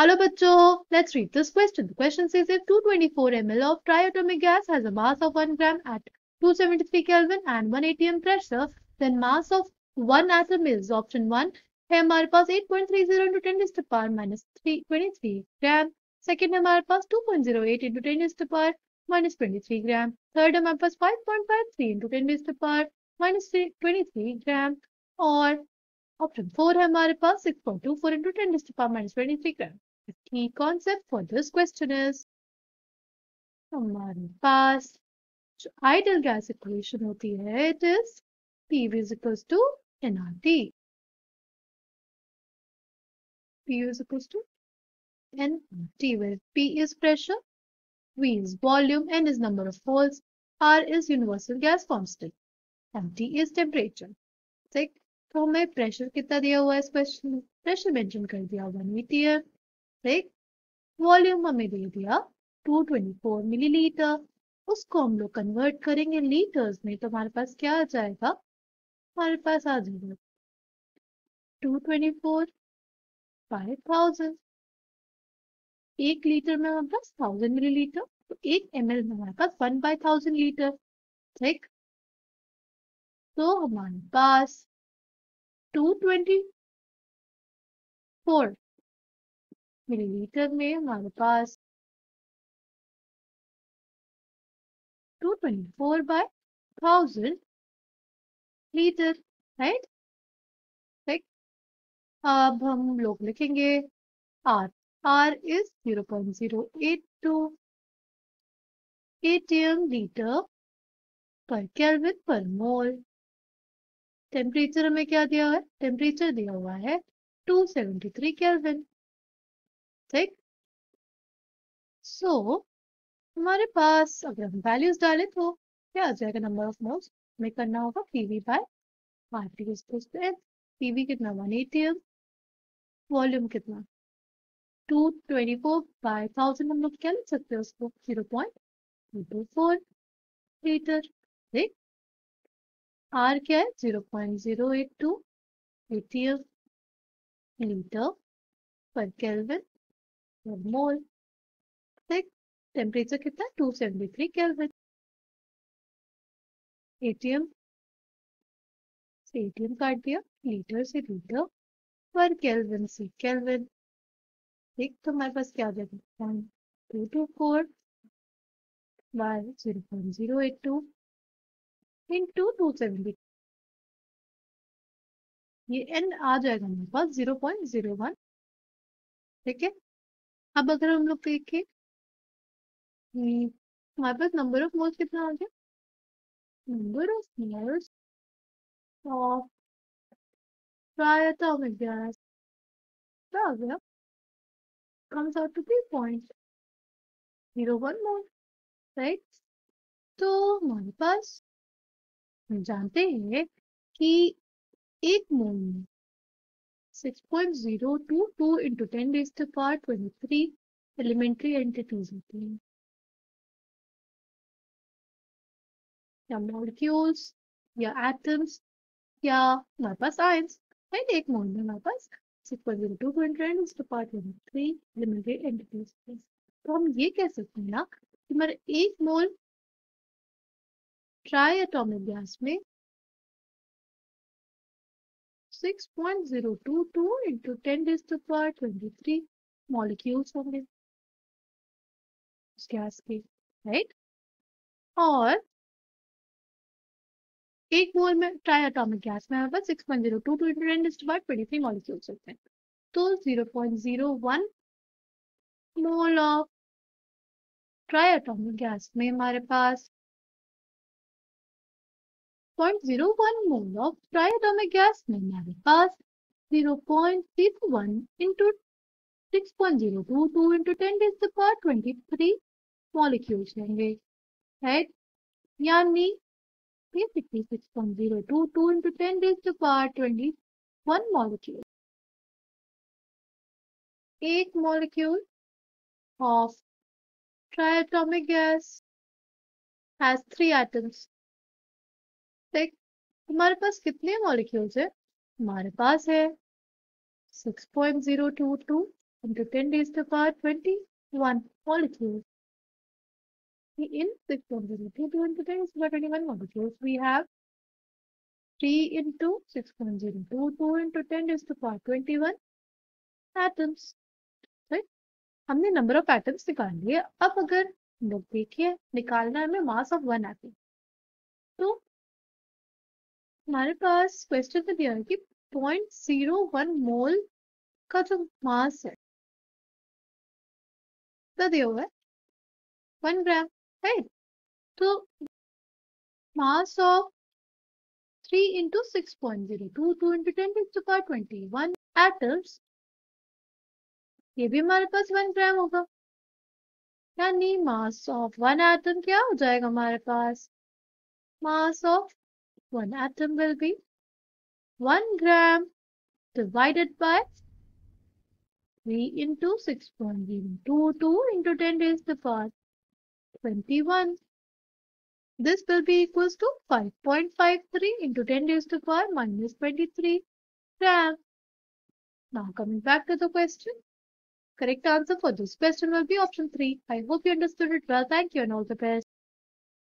Hello bachcho, let's read this question. The question says if 224 ml of triatomic gas has a mass of 1 gram at 273 Kelvin and 1 atm pressure, then mass of one atom is option 1 है हमारे पास 8.30 into 10 to the power minus 3 23 gram. Second है हमारे पास 2.08 into 10 to the power minus 23 gram. Third हमारे पास 5.53 into 10 to the power minus 23 gram. और option four है हमारे पास 6.24 into 10 to the power minus 23 gram. Key concept for this question is हमारे पास जो ideal gas equation होती है it is PV is equals to nRT. PV is equals to nRT where P is pressure, V is volume, N is number of moles, R is universal gas constant, and T is temperature. ठीक तो हमें pressure कितना दिया हुआ है इस question में pressure mention कर दिया वन मीटर ठीक वॉल्यूम हमें दे दिया 224 मिलीलीटर उसको हम लोग कन्वर्ट करेंगे लीटर्स में तो हमारे पास क्या आ जाएगा? हमारे पास आ जाएगा 224 फाइव थाउज़ेंड एक लीटर में हमारे पास थाउज़ेंड मिलीलीटर तो एक एम एल में हमारे पास वन बाई थाउज़ेंड लीटर ठीक तो हमारे पास 224 मिलीलीटर में हमारे पास 224 बाय थाउज़ेंड लीटर राइट ठीक अब हम लोग लिखेंगे R R is 0.082 atm litre पर केल्विन पर मोल टेम्परेचर हमें क्या दिया हुआ है? टेम्परेचर दिया हुआ है 273 केल्विन ठीक। सो so, हमारे पास अगर हम वैल्यूज़ डालें तो क्या आ जाएगा नंबर ऑफ़ मोल्स हमें करना होगा पीवी बाय आरटी पीवी कितना? वन एटीएम वॉल्यूम कितना? Two twenty four by thousand हम लोग क्या लिख सकते हैं उसको? Zero point two two four litre ठीक। आर क्या है? Zero point zero eight two atm litre पर केल्विन पर मोल टेम्परेचर कितना? Two seventy three kelvin atm से एटीएम काट दिया. लीटर से लीटर पर केल्विन से केल्विन ठीक तो हमारे पास क्या आ जाएगा two two four by zero point zero eight two into two seventy ये एन आ जाएगा हमारे पास ज़ीरो पॉइंट ज़ीरो वन ठीक है? अब अगर हम लोग देखें हमारे पास नंबर ऑफ़ मोल्स कितना आ गया? Number of moles of triatomic gas गया। comes out to be point zero one mole, right? तो हमारे पास जानते हैं कि एक मोल में 6.022 into 10 raised to power 23 elementary entities होती हैं या मॉलिक्यूल्स या एटम्स या हमारे पास आयंस राइट एक मोल में हमारे पास 6.02 into 10 raised to power 23 elementary entities तो हम ये कह सकते हैं ना कि एक मोल ट्राई एटॉमिक गैस में 6.022 into 10 raised to power 23 molecules होंगे उस गैस के राइट और एक मोल में ट्राई एटॉमिक गैस में हमारे पास 6.022 into 10 raised to power 23 molecules होते हैं तो 0.01 mole of triatomic gas में हमारे पास 0.01 mole of triatomic gas में हमारे पास 0.01 into 6.022 into 10 raised to the power 23 molecules होंगे right यानी basically 6.022 into 10 raised to the power 21 molecule एक molecule of triatomic gas has three atoms देख हमारे पास कितने मॉलिक्यूल्स है हमारे पास है 6.022 into 10 raised to power 21 molecules. In 6.02 into 10 raised to power 21 molecules, we have 3 into 6.02, 2 into 10 raised to power 21 atoms. Right? हमने number of atoms निकाल लिए अब अगर लोग देखिए निकालना है हमें मास ऑफ़ वन एटम तो हमारे पास क्वेश्चन में दिया है कि पॉइंट ज़ीरो वन मोल का जो मास है क्या दिया हुआ है? वन ग्राम राइट तो mass of three into six point zero two two into ten to power twenty one atoms ये भी हमारे पास वन ग्राम होगा। यानी मास ऑफ़ वन एटम क्या हो जाएगा हमारे पास? Mass of One atom will be 1 gram divided by 3 into six point two two into 10 raised to the power 21. This will be equals to 5.53 into 10 raised to the power minus 23 gram. Now coming back to the question. Correct answer for this question will be option 3. I hope you understood it well. Thank you and all the best.